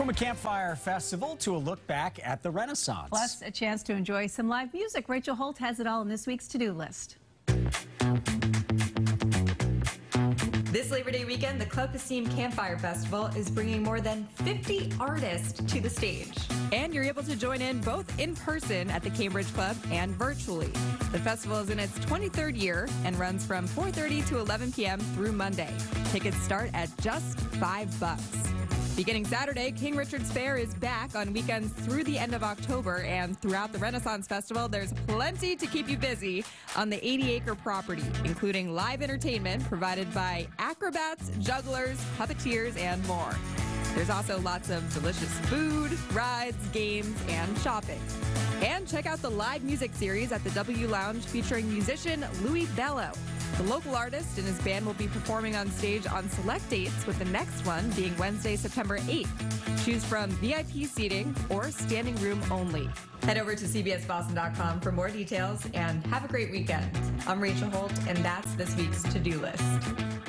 From a campfire festival to a look back at the Renaissance. Plus, a chance to enjoy some live music. Rachel Holt has it all in this week's to-do list. This Labor Day weekend, the Club Passim Campfire Festival is bringing more than 50 artists to the stage. And you're able to join in both in person at the Cambridge Club and virtually. The festival is in its 23rd year and runs from 4:30 to 11 p.m. through Monday. Tickets start at just 5 bucks. Beginning Saturday, King Richard's Faire is back on weekends through the end of October, and throughout the Renaissance Festival, there's plenty to keep you busy on the 80 acre property, including live entertainment provided by acrobats, jugglers, puppeteers, and more. There's also lots of delicious food, rides, games, and shopping. And check out the live music series at the W Lounge featuring musician Louis Bello. The local artist and his band will be performing on stage on select dates, with the next one being Wednesday, September 8th. Choose from VIP seating or standing room only. Head over to CBSBoston.com for more details and have a great weekend. I'm Rachel Holt, and that's this week's to do list.